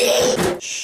Shh.